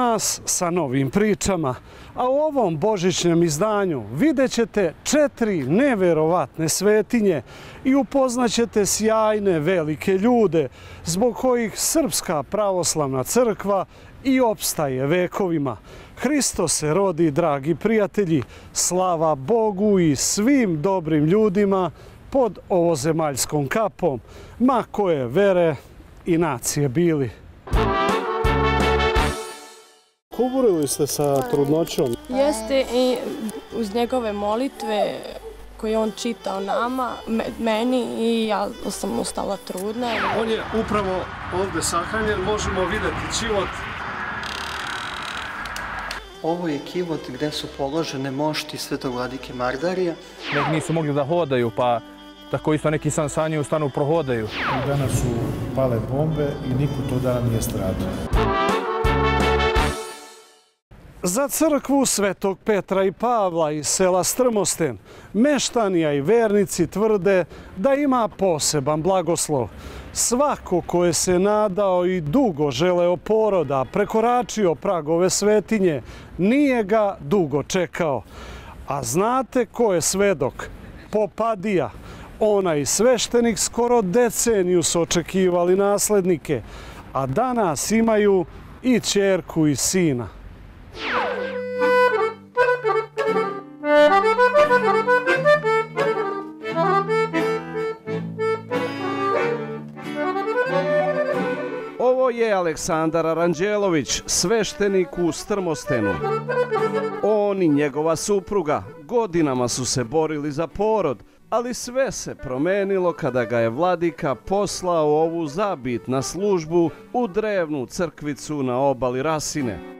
nas sa novim pričama. A u ovom božićnem izdanju vidjet ćete četiri neverovatne svetinje i upoznaćete sjajne velike ljude zbog kojih Srpska pravoslavna crkva i opstaje vekovima. Hristo se rodi, dragi prijatelji, slava Bogu i svim dobrim ljudima pod ovozemaljskom kapom, ma koje vere i nacije bili. Kuburili ste sa trudnoćom? Jeste i uz njegove molitve koje on čitao nama, meni i ja sam ostala trudna. On je upravo ovde sahranjen, možemo videti čivot. Ovo je kivot gde su položene mošti svetog vladike Mardarija. Neki nisu mogli da hodaju, pa tako isto neki san sanju stanu prohodaju. Danas su pale bombe i niko to dana nije stradao. Za crkvu Svetog Petra i Pavla iz sela Strmosten, meštanija i vernici tvrde da ima poseban blagoslov. Svako ko je se nadao i dugo želeo poroda, prekoračio pragove svetinje, nije ga dugo čekao. A znate ko je svedok? Popadija. Onaj sveštenik skoro deceniju su očekivali naslednike, a danas imaju i čerku i sina. Ovo je Aleksandar Aranđelović, sveštenik u Strmostenu. On i njegova supruga godinama su se borili za porod, ali sve se promenilo kada ga je vladika poslao ovu zabit na službu u drevnu crkvicu na obali Rasine.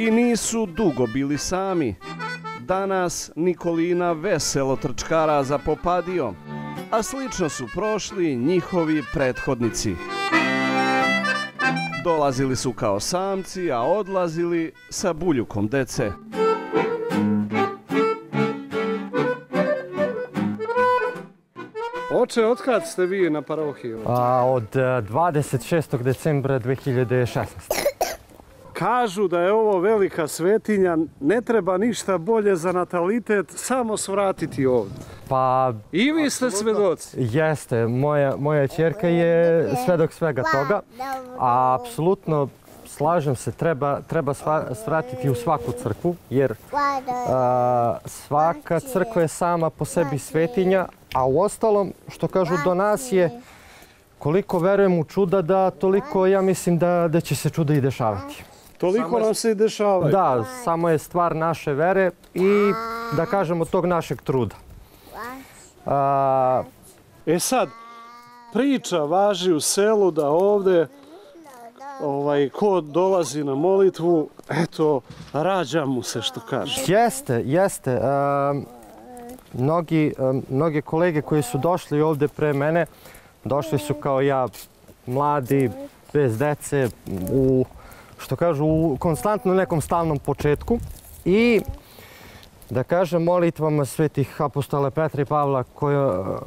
I nisu dugo bili sami. Danas Nikolina veselo trčkara za popadijom, a slično su prošli njihovi prethodnici. Dolazili su kao samci, a odlazili sa buljukom dece. Oče, otkad ste vi na parohiju? A, od 26. decembra 2016. Kažu da je ovo velika svetinja, ne treba ništa bolje za natalitet, samo svratiti ovdje. Pa... I vi ste svedoci? Jeste, moja, moja čerka je svedok svega toga, a apsolutno slažem se, treba, treba svratiti u svaku crkvu, jer a, svaka crkva je sama po sebi svetinja, a u ostalom, što kažu do nas je, koliko verujem u čuda, da toliko ja mislim da, da će se čuda i dešavati. Toliko nam se i dešavaju. Da, samo je stvar naše vere i, da kažemo, tog našeg truda. A, e sad, priča važi u selu da ovde ovaj, ko dolazi na molitvu, eto, rađa mu se, što kaže. Jeste, jeste. A, mnogi, mnoge kolege koji su došli ovde pre mene, došli su kao ja, mladi, bez dece, u što kažu, u konstantno nekom stalnom početku i da kažem molitvama svetih apostola Petra i Pavla koja,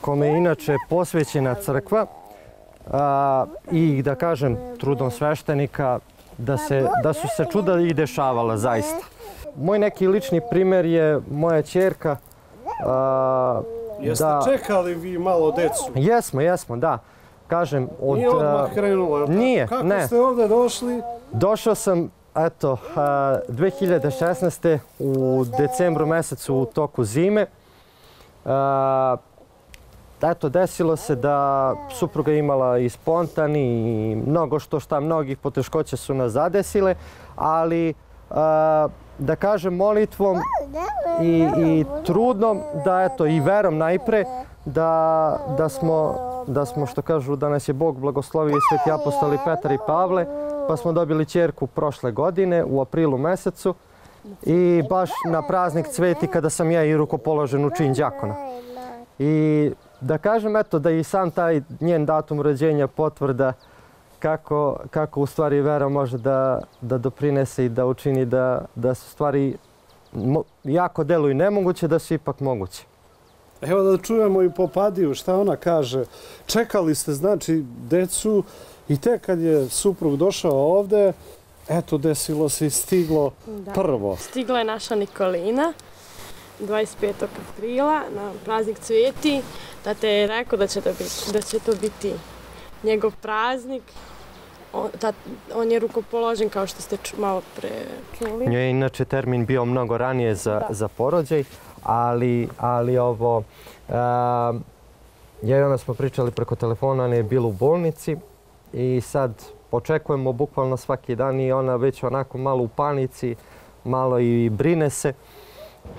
kome je inače posvećena crkva a, i da kažem trudom sveštenika da, se, da su se čuda i dešavala zaista. Moj neki lični primer je moja čerka. A, Jeste da, čekali vi malo decu? Jesmo, jesmo, da kažem... Od, nije odmah krenulo, Nije, Kako ne. Kako ste ovde došli? Došao sam, eto, 2016. u decembru mesecu u toku zime. Eto, desilo se da supruga imala i spontan i mnogo što šta, mnogih poteškoća su nas zadesile, ali da kažem molitvom i, i trudnom, da eto, i verom najpre, da, da smo da smo, što kažu, da nas je Bog blagoslovio i sveti apostoli Petar i Pavle, pa smo dobili čerku prošle godine u aprilu mesecu i baš na praznik cveti kada sam ja i rukopoložen u čin džakona. I da kažem, eto, da i sam taj njen datum rođenja potvrda kako, kako u stvari vera može da, da doprinese i da učini da, da su stvari jako deluju nemoguće, da su ipak moguće. Evo da čujemo i Popadiju, šta ona kaže. Čekali ste, znači, decu I tek kad je suprug došao ovde, eto, desilo se i stiglo Da. prvo. Stigla je naša Nikolina 25. aprila na praznik cvijeti. Tate je rekao da će to biti, da će to biti njegov praznik. On, je rukopoložen kao što ste ču, malo pre čuli. Njoj je inače termin bio mnogo ranije za, Da. za porođaj, ali, ali ovo... A, ja i ona smo pričali preko telefona, ona je bila u bolnici i sad očekujemo bukvalno svaki dan i ona već onako malo u panici, malo i brine se.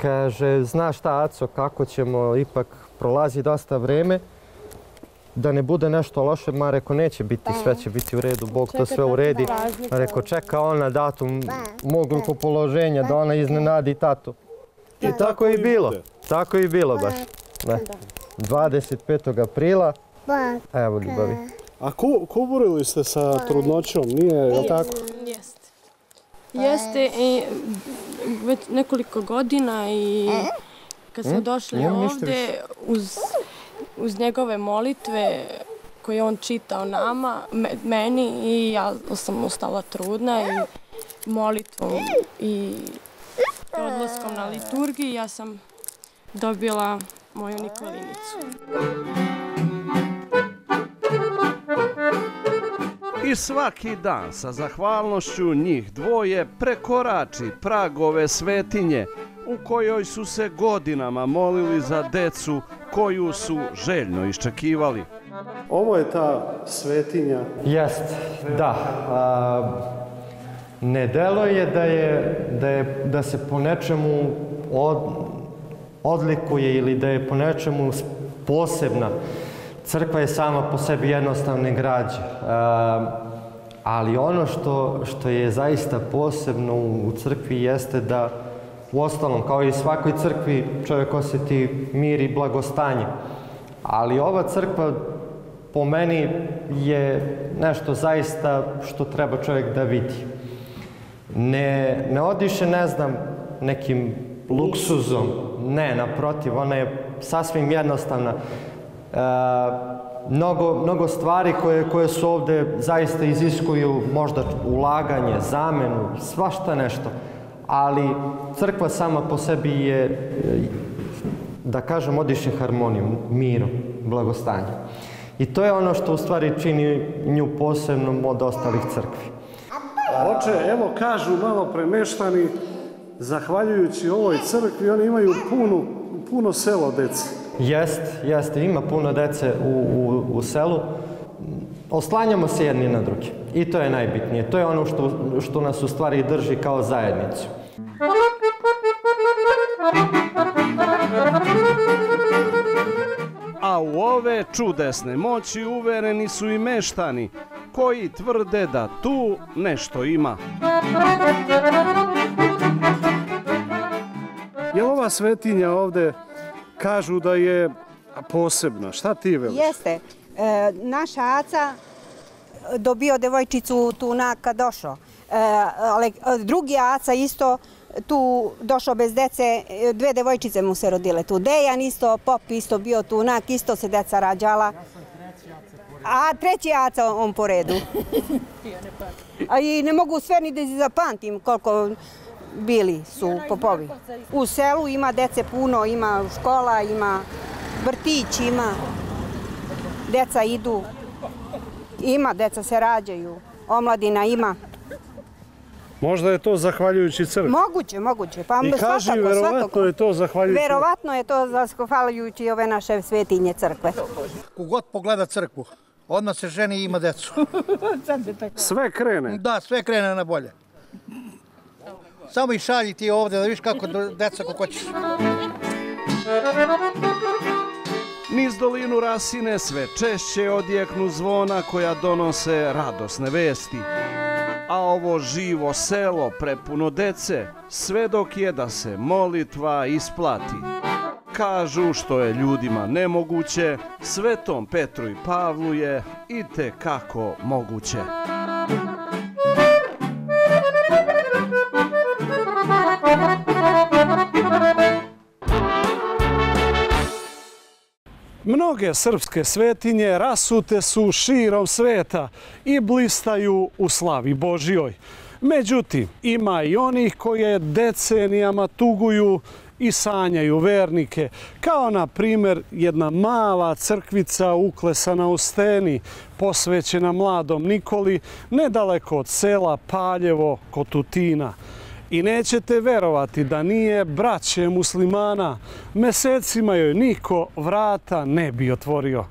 Kaže, znaš šta, Aco, kako ćemo, ipak prolazi dosta vreme, da ne bude nešto loše, ma rekao neće biti, sve će biti u redu, Bog to sve uredi. praznik, Rekao, čeka ona datum mog rukopoloženja da ona iznenadi tatu. I tako je i bilo. Tako je i bilo baš. Ne. 25. aprila. Evo ljubavi. A ku, kuburili ste sa trudnoćom, nije, je li tako? Jeste. Jeste i već nekoliko godina i kad smo došli Nemam ništa ovde uz, uz njegove molitve koje on čitao nama, me- meni i ja sam ostala trudna i molitvom i odlaskom na liturgiji ja sam dobila moju Nikolinicu. I svaki dan sa zahvalnošću njih dvoje prekorači pragove svetinje u kojoj su se godinama molili za decu koju su željno iščekivali. Ovo je ta svetinja. Jest, da. A, ne deluje da, je, da, je, da se po nečemu od, odlikuje ili da je po nečemu posebna. Crkva je sama po sebi jednostavne građe. A, ali ono što, što je zaista posebno u, u crkvi jeste da u ostalom, kao i svakoj crkvi, čovjek osjeti mir i blagostanje. Ali ova crkva po meni je nešto zaista što treba čovjek da vidi. Ne, ne odiše, ne znam, nekim luksuzom. Ne, naprotiv, ona je sasvim jednostavna. E, mnogo, mnogo stvari koje, koje su ovde zaista iziskuju možda ulaganje, zamenu, svašta nešto. Ali crkva sama po sebi je, da kažem, odiše harmonijom, mirom, blagostanjem. I to je ono što u stvari čini nju posebnom od ostalih crkvi. Oče, evo kažu malo premeštani, zahvaljujući ovoj crkvi, oni imaju puno, puno selo dece. Jest, jeste, ima puno dece u, u, u selu. Oslanjamo se jedni na drugi. I to je najbitnije. To je ono što, što nas u stvari drži kao zajednicu. A u ove čudesne moći uvereni su i meštani, koji tvrde da tu nešto ima. Je ova svetinja ovde kažu da je posebna? Šta ti veliš? Jeste. E, naša Aca dobio devojčicu tu na kad došao. E, ale drugi Aca isto tu došao bez dece, e, dve devojčice mu se rodile tu. Dejan isto, Pop isto bio tu nak, isto se deca rađala. A treći Aca on po redu. A i ne mogu sve ni da zapamtim koliko bili su popovi. U selu ima dece puno, ima škola, ima vrtić, ima deca idu, ima, deca se rađaju, omladina ima. Možda je to zahvaljujući crkvi. Moguće, moguće. Pa I kaži, svakako, verovatno svakako. je to zahvaljujući... Verovatno je to zahvaljujući ove naše svetinje crkve. Kogod pogleda crkvu, odmah se ženi i ima decu. Sve krene. Da, sve krene na bolje. Samo ih šalji ti ovde da vidiš kako deca kako hoćeš. Niz dolinu Rasine sve češće odjeknu zvona koja donose radosne vesti. A ovo živo selo prepuno dece, sve dok je da se molitva isplati. Kažu što je ljudima nemoguće, svetom Petru i Pavlu je i te kako moguće. Mnoge srpske svetinje rasute su širom sveta i blistaju u slavi Božjoj. Međutim, ima i onih koje decenijama tuguju i sanjaju vernike, kao na primjer jedna mala crkvica uklesana u steni, posvećena mladom Nikoli, nedaleko od sela Paljevo kod Tutina. I nećete verovati da nije braće muslimana, mesecima joj niko vrata ne bi otvorio.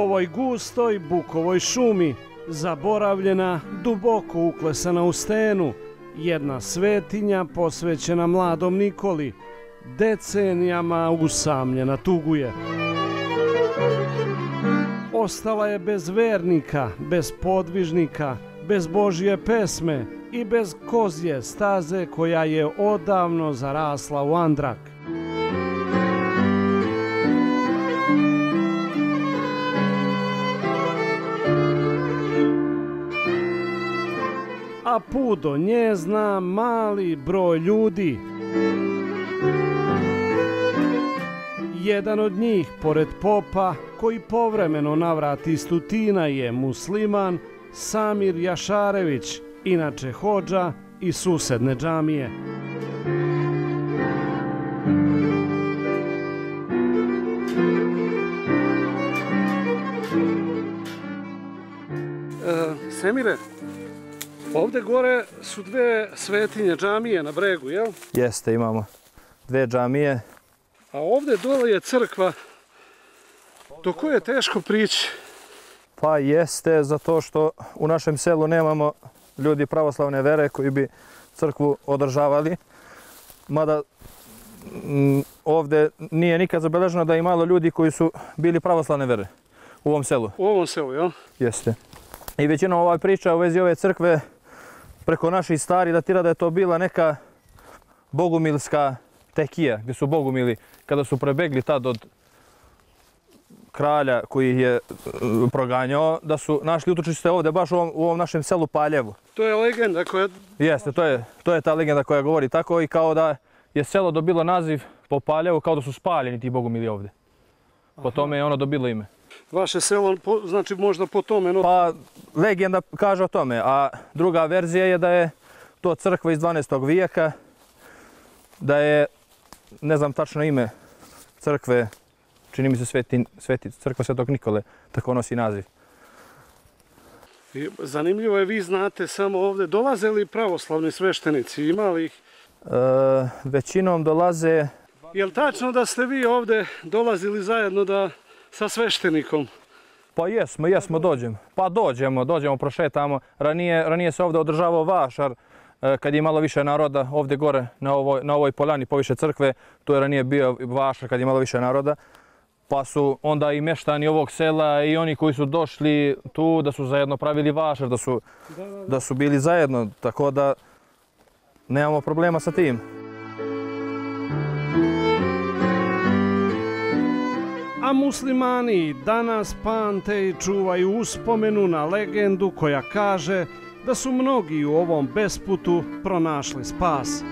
Ovoj gustoj bukovoj šumi, zaboravljena, duboko uklesana u stenu, jedna svetinja posvećena mladom Nikoli, decenijama usamljena tuguje. Ostala je bez vernika, bez podvižnika, bez Božje pesme i bez kozje staze koja je odavno zarasla u andrak. Put do nje zna mali broj ljudi. Jedan od njih, pored popa, koji povremeno navrati iz Tutina je musliman Samir Jašarević, inače hođa i susedne džamije. E, Semire, ovde gore su dve svetinje džamije na bregu, jel? Jeste, imamo dve džamije. A ovde dole je crkva do koje je teško prići. Pa jeste, zato što u našem selu nemamo ljudi pravoslavne vere koji bi crkvu održavali. Mada m, ovde nije nikad zabeleženo da je malo ljudi koji su bili pravoslavne vere u ovom selu. U ovom selu, jel? Jeste. I većinom ova priča u vezi ove crkve preko naših stari datira da je to bila neka bogumilska tekija, gdje su bogumili kada su prebegli tad od kralja koji ih je e, proganjao, da su našli utočište ovdje, baš u ovom, u ovom našem selu Paljevu. To je legenda koja... Jeste, to je, to je ta legenda koja govori tako i kao da je selo dobilo naziv po Paljevu kao da su spaljeni ti bogumili ovdje. Po tome je ono dobilo ime. Vaše selo, po, znači možda po tome... No... Pa legenda kaže o tome, a druga verzija je da je to crkva iz 12. vijeka, da je, ne znam tačno ime crkve, čini mi se sveti, sveti crkva Svetog Nikole, tako nosi naziv. Zanimljivo je, vi znate samo ovde, dolaze li pravoslavni sveštenici, ima li ih? E, većinom dolaze, Je li tačno da ste vi ovde dolazili zajedno da sa sveštenikom? pa jesmo, jesmo, dođemo. Pa dođemo, dođemo, prošetamo. Ranije, ranije se ovde održavao vašar, e, kad je malo više naroda, ovde gore na ovoj, na ovoj poljani poviše crkve, tu je ranije bio vašar kad je malo više naroda. Pa su onda i meštani ovog sela i oni koji su došli tu da su zajedno pravili vašar, da su, da su bili zajedno, tako da nemamo problema sa tim. Muslimani danas pamte i čuvaju uspomenu na legendu koja kaže da su mnogi u ovom besputu pronašli spas.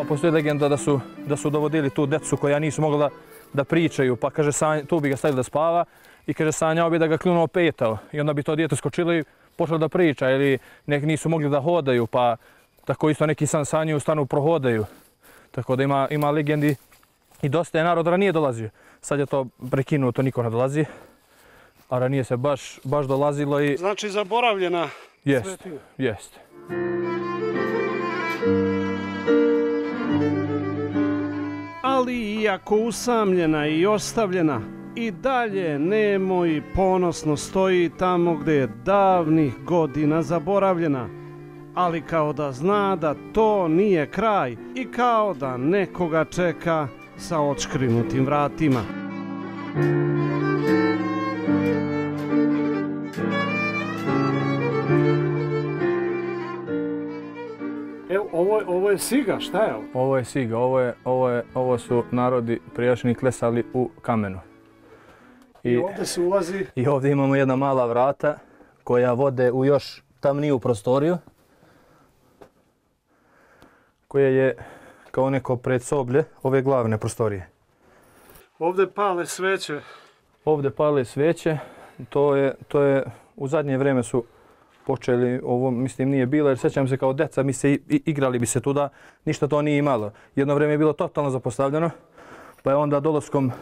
A postoji legenda da su, da su dovodili tu decu koja nisu mogla da, da pričaju, pa kaže sanj, tu bi ga stavili da spava i kaže sanjao bi da ga kljunuo petao i onda bi to dijete skočilo i počelo da priča ili nek nisu mogli da hodaju pa tako isto neki san sanjaju stanu prohodaju. Tako da ima, ima legendi i dosta je narod ranije dolazio. Sad je to prekinuo, to niko ne dolazi. A ranije se baš, baš dolazilo i... Znači zaboravljena Jest, svetinja. jest. Ali iako usamljena i ostavljena, i dalje nemo i ponosno stoji tamo gde je davnih godina zaboravljena. Ali kao da zna da to nije kraj i kao da nekoga čeka sa odškrinutim vratima. Evo, ovo, je- ovo je siga, šta je ovo? Ovo je siga, ovo, je, ovo, je, ovo su narodi prijašnji klesali u kamenu. I ovdje se ulazi. I ovdje imamo jedna mala vrata koja vode u još tamniju prostoriju. Koja je kao neko predsoblje ove glavne prostorije. Ovdje pale sveće. Ovdje pale sveće. To je, to je, u zadnje vrijeme su počeli, ovo mislim nije bilo, jer sjećam se kao deca, mi se igrali bi se tuda, ništa to nije imalo. Jedno vrijeme je bilo totalno zapostavljeno, pa je onda dolaskom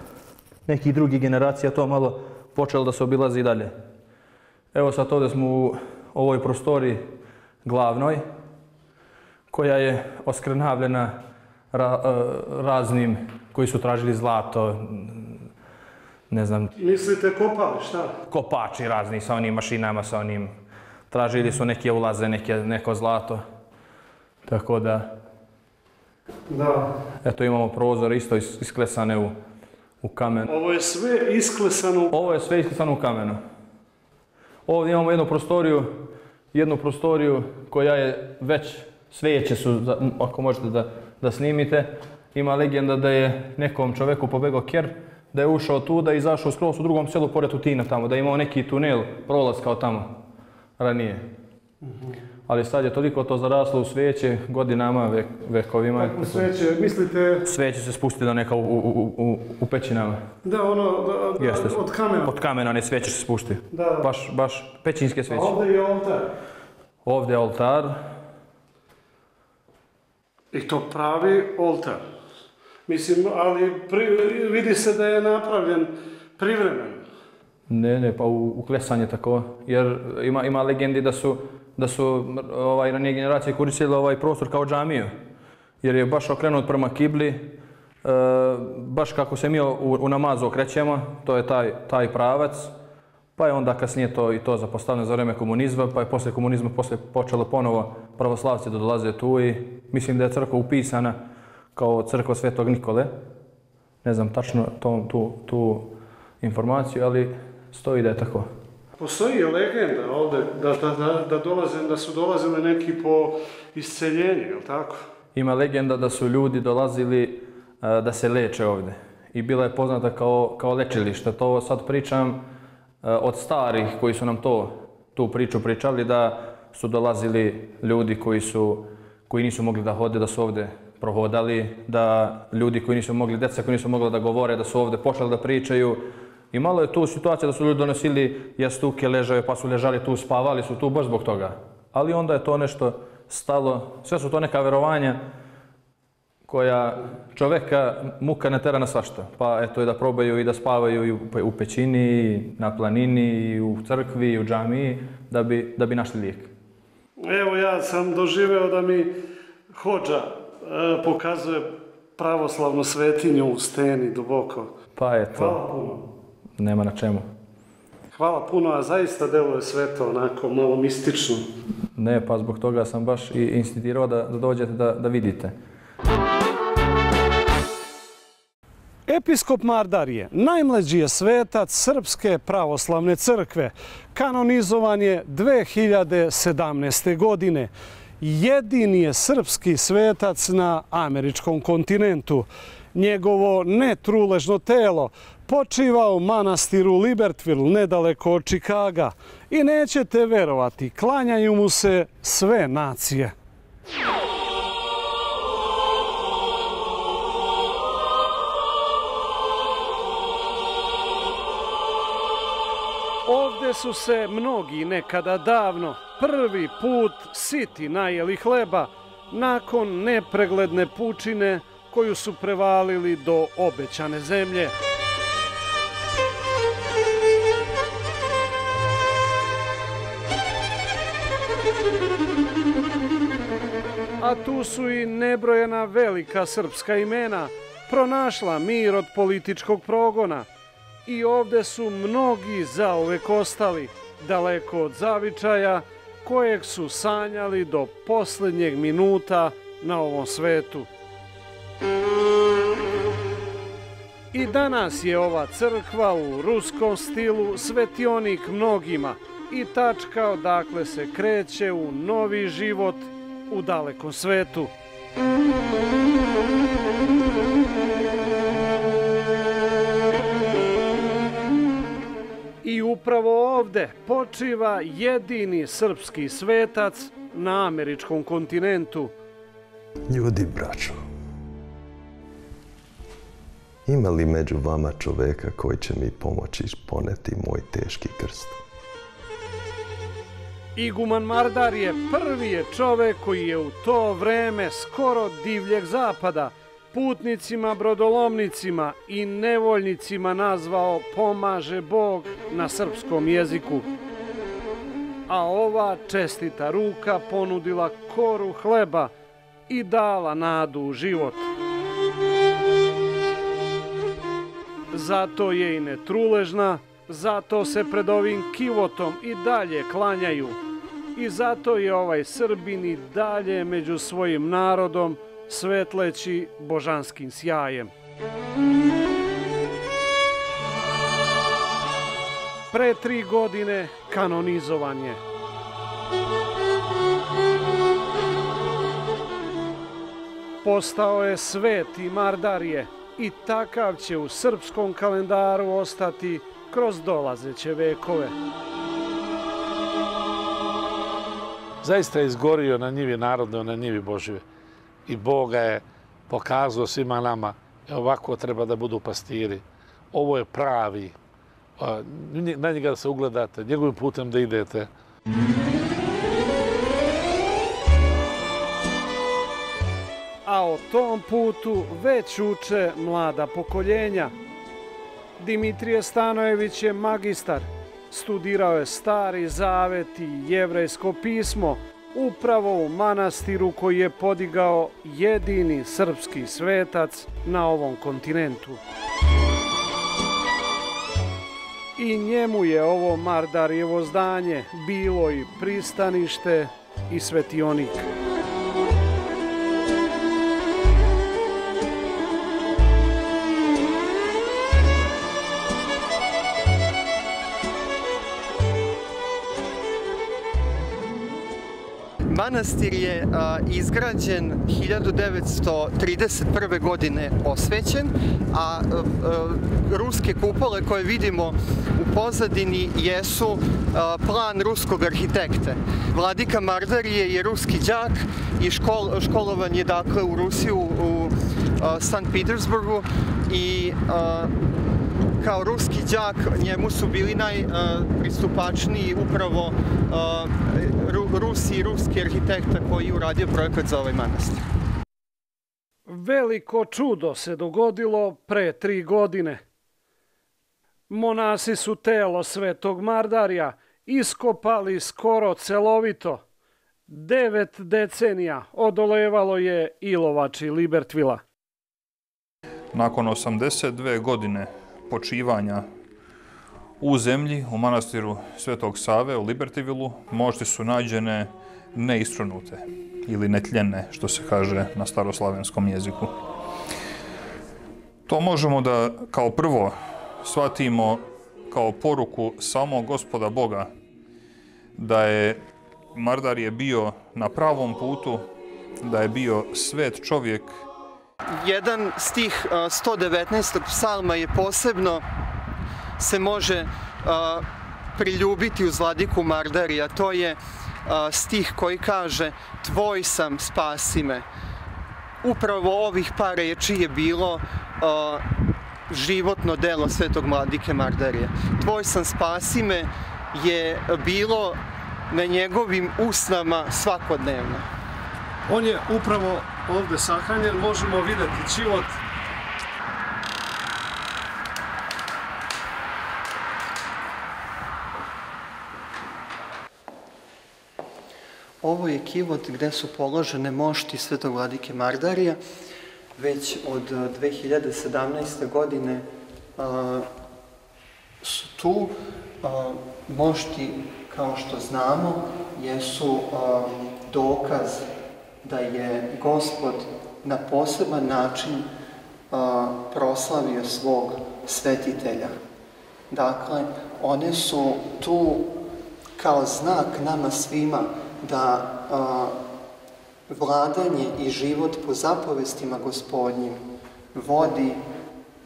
nekih drugih generacija to malo počelo da se obilazi i dalje. Evo sad ovdje smo u ovoj prostori glavnoj, koja je oskrnavljena ra- e, raznim koji su tražili zlato, ne znam, Mislite kopali, šta? kopači razni sa onim mašinama, sa onim... Tražili su neke ulaze, neke, neko zlato. Tako da, Da. eto imamo prozor isto is- isklesane u, u kamen. Ovo je sve isklesano. Ovo je sve isklesano u kamenu. Ovdje imamo jednu prostoriju, jednu prostoriju koja je već sveće su, ako možete da, da snimite. Ima legenda da je nekom čoveku pobegao ker, da je ušao tu, da je izašao skroz u drugom selu pored Tutina tamo, da je imao neki tunel, prolaz kao tamo ranije. Ali sad je toliko to zaraslo u sveće godinama, vek, vekovima. U sveće, mislite, Sveće se spusti do neka u, u, u, u, pećinama. da ono, da, da, Jeste. od kamena. Od kamena ne sveće se spusti. Da. Baš, baš pećinske A sveće. ovdje je oltar. Ovdje je oltar. I to pravi oltar. Mislim, ali pri, vidi se da je napravljen privremeno. Ne, ne, pa u, uklesanje tako. Jer ima, ima legendi da su, da su ovaj, ranije generacije koristili ovaj prostor kao džamiju. Jer je baš okrenut prema kibli. E, baš kako se mi u, u namazu okrećemo, to je taj, taj pravac. Pa je onda kasnije to i to zapostavljeno za vrijeme komunizma, pa je poslije komunizma poslije počelo ponovo pravoslavci da dolaze tu i mislim da je crkva upisana kao crkva Svetog Nikole. Ne znam tačno to, tu, tu informaciju, ali stoji da je tako. Postoji legenda ovdje da, da, da, da, dolaze, da su dolazili neki po isceljenju, je li tako? Ima legenda da su ljudi dolazili a, da se leče ovdje i bila je poznata kao, kao lečilište. To sad pričam od starih koji su nam to, tu priču pričali da su dolazili ljudi koji, su, koji nisu mogli da hode, da su ovdje prohodali, da ljudi koji nisu mogli, djeca koji nisu mogli da govore, da su ovdje počeli da pričaju. I malo je tu situacija da su ljudi donosili jastuke, ležave, pa su ležali tu, spavali su tu baš zbog toga. Ali onda je to nešto stalo, sve su to neka verovanja koja čoveka muka ne tera na svašta. Pa eto i da probaju i da spavaju i u, u pećini, i na planini, i u crkvi, i u džamiji, da bi, da bi našli lijek. Evo ja sam doživeo da mi hođa e, pokazuje pravoslavnu svetinju u steni duboko. Pa eto, Hvala puno. nema na čemu. Hvala puno, a zaista deluje sve to onako malo mistično. Ne, pa zbog toga sam baš i insistirao da, da dođete da, da vidite. Episkop Mardar je najmlađi je svetac Srpske pravoslavne crkve. Kanonizovan je 2017. godine. Jedini je srpski svetac na američkom kontinentu. Njegovo netruležno telo počiva u manastiru Libertville, nedaleko od Čikaga. I nećete verovati, klanjaju mu se sve nacije. Ovde su se mnogi nekada davno prvi put siti najeli hleba nakon nepregledne pučine koju su prevalili do obećane zemlje. A tu su i nebrojena velika srpska imena pronašla mir od političkog progona. I ovde su mnogi zauvek ostali, daleko od zavičaja, kojeg su sanjali do posljednjeg minuta na ovom svetu. I danas je ova crkva u ruskom stilu svetionik mnogima i tačka odakle se kreće u novi život u dalekom svetu. Ovde počiva jedini srpski svetac na američkom kontinentu. Ljudi, braćo, ima li među vama čoveka koji će mi pomoći poneti moj teški krst? Iguman Mardar je prvi je čovek koji je u to vreme skoro divljeg zapada putnicima, brodolomnicima i nevoljnicima nazvao pomaže Bog na srpskom jeziku. A ova čestita ruka ponudila koru hleba i dala nadu u život. Zato je i netruležna, zato se pred ovim kivotom i dalje klanjaju. I zato je ovaj Srbin i dalje među svojim narodom svetleći božanskim sjajem. Pre tri godine kanonizovan je. Postao je sveti Mardarije i takav će u srpskom kalendaru ostati kroz dolazeće vekove. Zaista je izgorio na njivi narodne, na njivi Božive. I Boga je pokazao svima nama, e, ovako treba da budu pastiri. Ovo je pravi. Na njega da se ugledate, njegovim putem da idete. A o tom putu već uče mlada pokoljenja. Dimitrije Stanojević je magistar. Studirao je Stari Zavet i jevrejsko pismo upravo u manastiru koji je podigao jedini srpski svetac na ovom kontinentu. I njemu je ovo Mardarjevo zdanje bilo i pristanište i svetionik. Manastir je a, izgrađen 1931. godine osvećen, a, a, ruske kupole koje vidimo u pozadini jesu a, plan ruskog arhitekte. Vladika Mardarije je ruski đak i škol, školovan je dakle u Rusiju u St. Petersburgu i kao ruski đak njemu su bili najpristupačniji upravo Rusi i ruski arhitekta koji je uradio projekat za ovaj manastir. Veliko čudo se dogodilo pre tri godine. Monasi su telo svetog Mardarija iskopali skoro celovito. Devet decenija odolevalo je Ilovači Libertvila. Nakon 82 godine počivanja u zemlji, u manastiru Svetog Save, u Libertivilu, možda su nađene neistronute ili netljene, što se kaže na staroslavenskom jeziku. To možemo da kao prvo shvatimo kao poruku samog gospoda Boga da je Mardar je bio na pravom putu, da je bio svet čovjek. Jedan stih 119. psalma je posebno se može priljubiti uz vladiku Mardarija. To je stih koji kaže Tvoj sam, spasi me. Upravo ovih par reči je bilo životno delo svetog mladike Mardarija. Tvoj sam, spasi me je bilo na njegovim usnama svakodnevno. On je upravo ovde sahranjen, možemo videti čivot Ovo je kivot gde su položene mošti svetog vladike Mardarija. Već od 2017. godine a, su tu a, mošti, kao što znamo, jesu a, dokaz da je gospod na poseban način a, proslavio svog svetitelja. Dakle, one su tu kao znak nama svima da a, vladanje i život po zapovestima gospodnjim vodi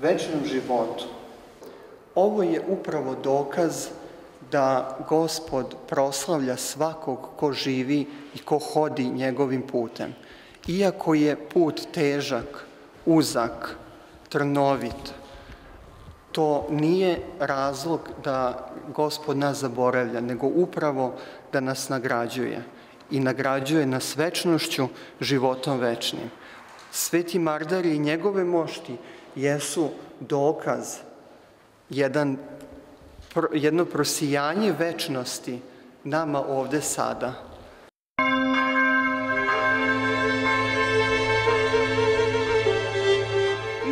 večnom životu. Ovo je upravo dokaz da gospod proslavlja svakog ko živi i ko hodi njegovim putem. Iako je put težak, uzak, trnovit, to nije razlog da gospod nas zaboravlja, nego upravo da nas nagrađuje i nagrađuje nas večnošću životom večnim. Sveti Mardari i njegove mošti jesu dokaz, jedan, jedno prosijanje večnosti nama ovde sada.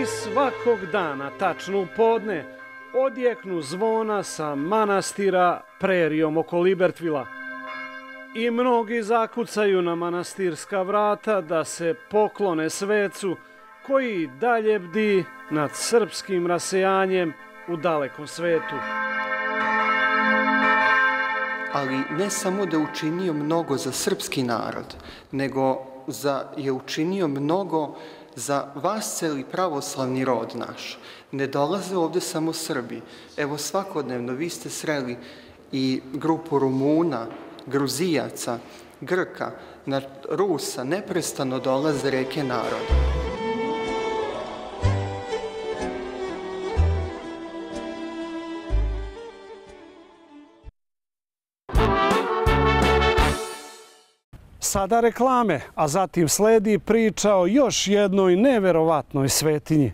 I svakog dana, tačno u podne, odjeknu zvona sa manastira prerijom oko Libertvila. I mnogi zakucaju na manastirska vrata da se poklone svecu koji dalje bdi nad srpskim rasejanjem u dalekom svetu. Ali ne samo da učinio mnogo za srpski narod, nego za, je učinio mnogo za vas celi pravoslavni rod naš. Ne dolaze ovde samo Srbi. Evo svakodnevno vi ste sreli i grupu Rumuna, Gruzijaca, Grka, Rusa, neprestano dolaze reke naroda. Sada reklame, a zatim sledi priča o još jednoj neverovatnoj svetinji.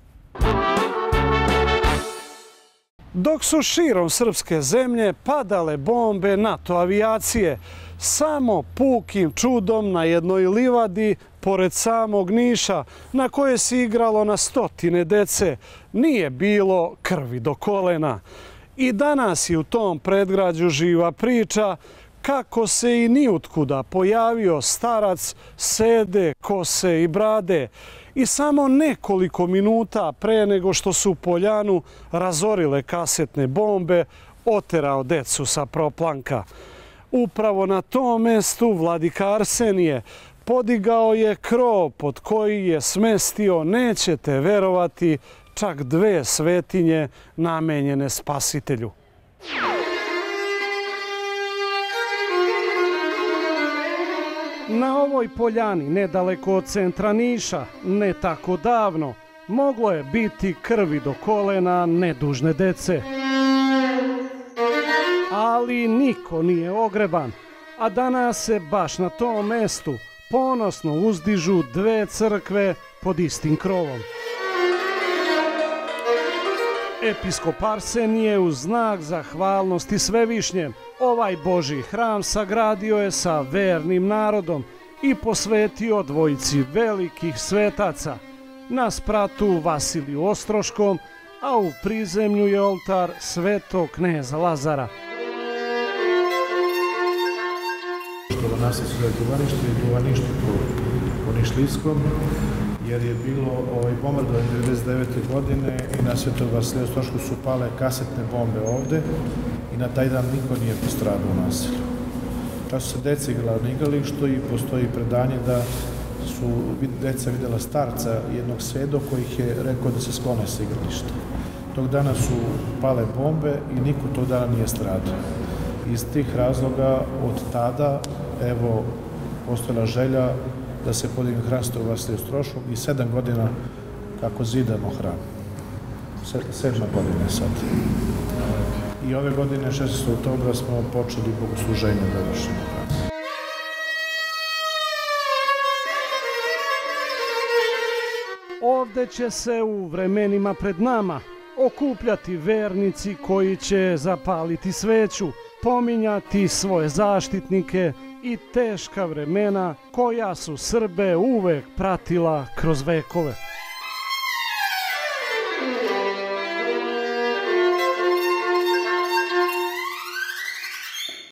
Dok su širom srpske zemlje padale bombe NATO avijacije, samo pukim čudom na jednoj livadi pored samog Niša na koje se igralo na stotine dece, nije bilo krvi do kolena. I danas je u tom predgrađu živa priča kako se i nijutkuda pojavio starac sede, kose i brade i samo nekoliko minuta pre nego što su Poljanu razorile kasetne bombe, oterao decu sa proplanka. Upravo na tom mestu vladika Arsenije podigao je krov pod koji je smestio, nećete verovati, čak dve svetinje namenjene spasitelju. Na ovoj poljani, nedaleko od centra Niša, ne tako davno, moglo je biti krvi do kolena nedužne dece. Ali niko nije ogreban, a danas se baš na tom mestu ponosno uzdižu dve crkve pod istim krovom. Episkop Arsenije u znak zahvalnosti Svevišnjem ovaj Boži hram sagradio je sa vernim narodom i posvetio dvojici velikih svetaca, na spratu Vasiliju Ostroškom, a u prizemlju je oltar svetog kneza Lazara. Što nasljedstvo je duvanište i duvanište po, po Nišlijskom, jer je bilo ovaj, bombardovanje 99. godine i na Svetog Vasilija Ostrošku su pale kasetne bombe ovde na taj dan niko nije postradao u nasilju. Ta su se deca igrala na igralištu i postoji predanje da su deca videla starca jednog svedo koji ih je rekao da se sklone sa igrališta. Tog dana su pale bombe i niko tog dana nije stradao. Iz tih razloga od tada, evo, postojala želja da se podigne hram Svetog Vasilija Stroškog i sedam godina kako zidamo hram. Sedma godina sad. I ove godine, 16. oktobra, smo počeli bogosluženje da vršimo. Ovde će se u vremenima pred nama okupljati vernici koji će zapaliti sveću, pominjati svoje zaštitnike i teška vremena koja su Srbe uvek pratila kroz vekove.